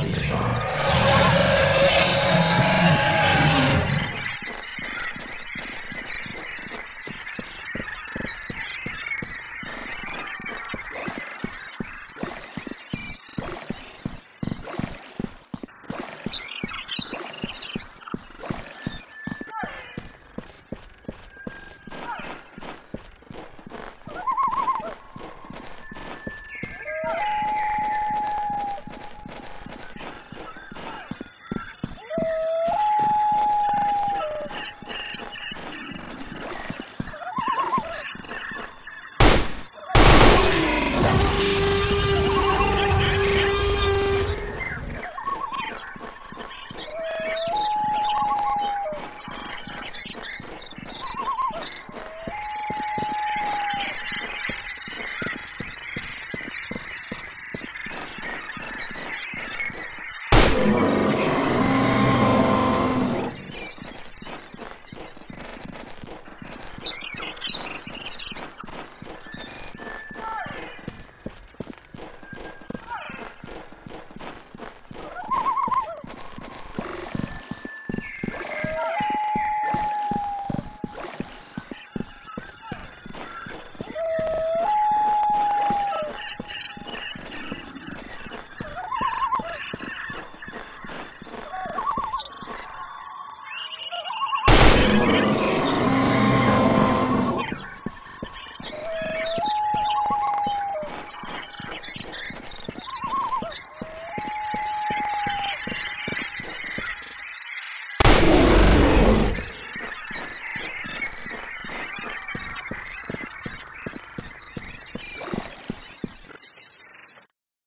Body Shop.